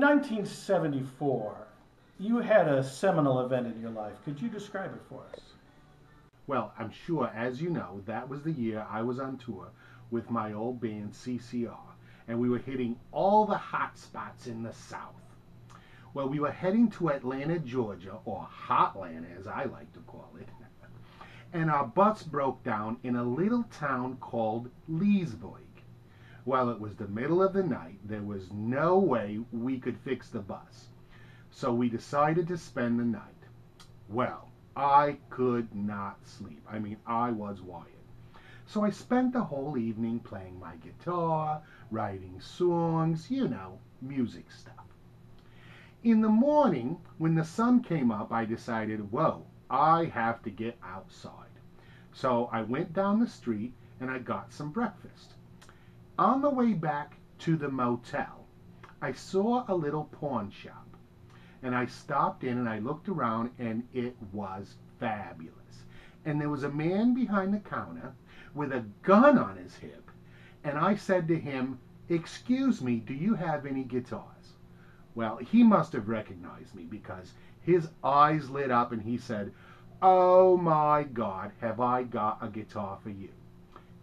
1974, you had a seminal event in your life. Could you describe it for us? Well, I'm sure, as you know, that was the year I was on tour with my old band CCR, and we were hitting all the hot spots in the South. Well, we were heading to Atlanta, Georgia, or Hotlanta as I like to call it, and our bus broke down in a little town called Leesburg. Well, it was the middle of the night. There was no way we could fix the bus. So we decided to spend the night. Well, I could not sleep. I mean, I was wired. So I spent the whole evening playing my guitar, writing songs, you know, music stuff. In the morning, when the sun came up, I decided, whoa, I have to get outside. So I went down the street and I got some breakfast. On the way back to the motel, I saw a little pawn shop. And I stopped in and I looked around and it was fabulous. And there was a man behind the counter with a gun on his hip. And I said to him, Excuse me, do you have any guitars? Well, he must have recognized me because his eyes lit up and he said, Oh my God, have I got a guitar for you?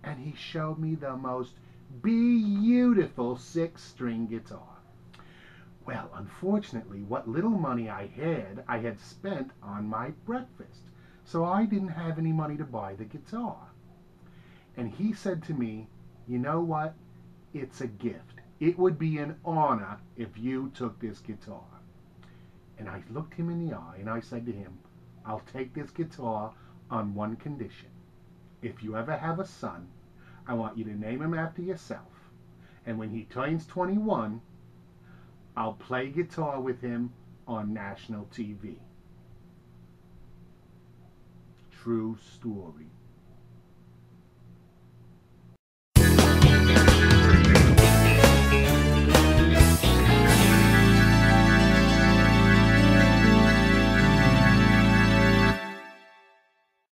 And he showed me the most beautiful six string guitar. Well, unfortunately, what little money I had, I had spent on my breakfast, so I didn't have any money to buy the guitar. And he said to me, You know what? It's a gift. It would be an honor if you took this guitar. And I looked him in the eye and I said to him, I'll take this guitar on one condition. If you ever have a son, I want you to name him after yourself. And when he turns 21, I'll play guitar with him on national TV. True story.